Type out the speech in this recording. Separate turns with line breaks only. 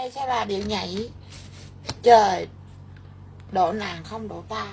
đây sẽ là điệu nhảy. Trời độ nàng không độ ta.